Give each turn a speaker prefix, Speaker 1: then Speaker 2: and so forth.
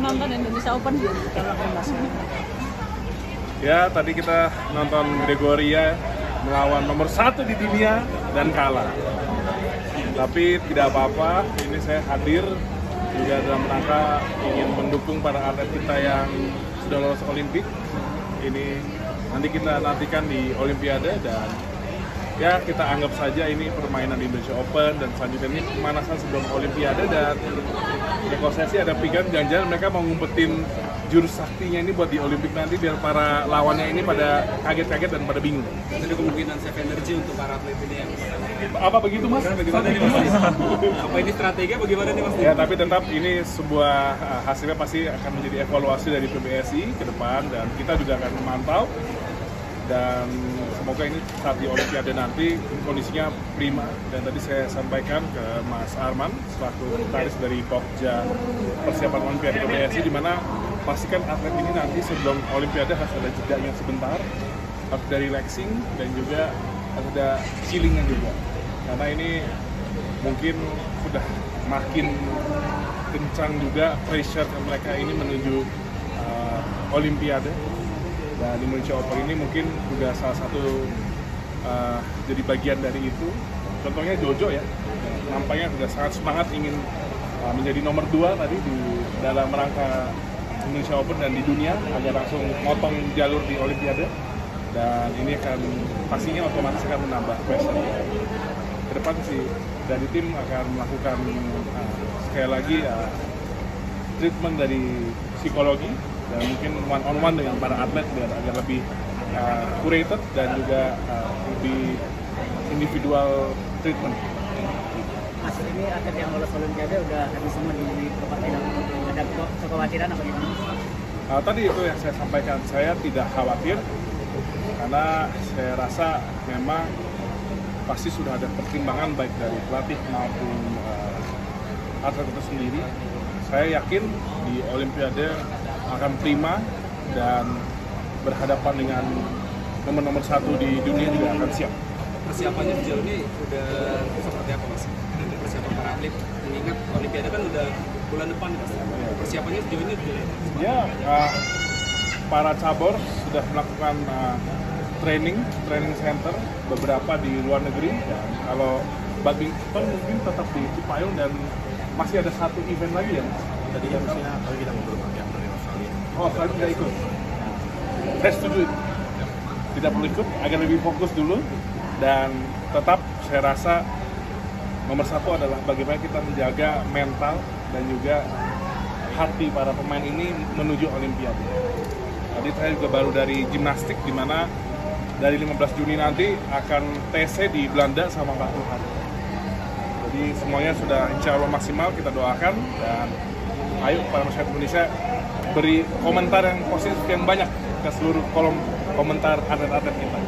Speaker 1: Nonton
Speaker 2: Indonesia Open
Speaker 3: Ya, tadi kita nonton Gregoria melawan nomor satu di dunia dan kalah. Tapi tidak apa-apa, ini saya hadir juga dalam rangka ingin mendukung para atlet kita yang sudah lolos Olimpik. Ini nanti kita nantikan di Olimpiade dan ya kita anggap saja ini permainan di Indonesia Open dan selanjutnya ini pemanasan sebelum Olimpiade dan ya kalau saya sih ada pikiran jangan-jangan mereka mau ngumpetin jurus saktinya ini buat di Olimpik nanti biar para lawannya ini pada kaget-kaget dan pada bingung.
Speaker 4: Ada kemungkinan save energy untuk para atlet ini yang
Speaker 3: Apa begitu mas?
Speaker 4: bagaimana nih mas? Apa ini strategi bagaimana nih mas?
Speaker 3: Ya tapi tetap ini sebuah uh, hasilnya pasti akan menjadi evaluasi dari PBSI ke depan dan kita juga akan memantau dan semoga ini saat di Olimpiade nanti kondisinya prima. Dan tadi saya sampaikan ke Mas Arman selaku taris dari Pokja persiapan Olimpiade PBSI di mana pastikan atlet ini nanti sebelum Olimpiade harus ada jedanya sebentar harus ada relaxing dan juga harus ada chillingnya juga. Karena ini mungkin sudah makin kencang juga pressure mereka ini menuju uh, Olimpiade dan Indonesia Open ini mungkin juga salah satu uh, jadi bagian dari itu. Contohnya Jojo ya. Nampaknya sudah sangat semangat ingin uh, menjadi nomor dua tadi di dalam rangka Indonesia Open dan di dunia. Agar langsung motong jalur di Olimpiade. Dan ini akan pastinya otomatis akan menambah pressure ke depan sih dari tim akan melakukan uh, sekali lagi uh, treatment dari psikologi dan mungkin one on one dengan para atlet biar agar lebih uh, curated dan juga uh, lebih individual treatment.
Speaker 1: Mas ini atlet yang lolos Olimpiade udah habis semua di tempat tidak ada ke- kekhawatiran apa gimana?
Speaker 3: Uh, tadi itu yang saya sampaikan, saya tidak khawatir karena saya rasa memang pasti sudah ada pertimbangan baik dari pelatih maupun uh, atlet itu sendiri. Saya yakin di Olimpiade akan prima dan berhadapan dengan nomor-nomor satu di dunia juga akan siap.
Speaker 4: Persiapannya sejauh ini udah seperti apa mas? Persiapan para atlet mengingat Olimpiade kan udah bulan depan mas. Persiapannya sejauh ini udah
Speaker 3: Ya, uh, para cabur sudah melakukan uh, training, training center beberapa di luar negeri dan kalau badminton mungkin tetap di Cipayung dan masih ada satu event lagi ya. Tadi yang Cina, kalau kita ngobrol Australia. Oh, Australia tidak ikut. Saya. Tidak perlu ikut, agar lebih fokus dulu dan tetap saya rasa nomor satu adalah bagaimana kita menjaga mental dan juga hati para pemain ini menuju Olimpiade. Tadi saya juga baru dari gimnastik di mana dari 15 Juni nanti akan TC di Belanda sama Mbak Tuhan. Jadi semuanya sudah insya Allah maksimal kita doakan dan ayo para masyarakat Indonesia beri komentar yang positif yang banyak ke seluruh kolom komentar atlet-atlet kita.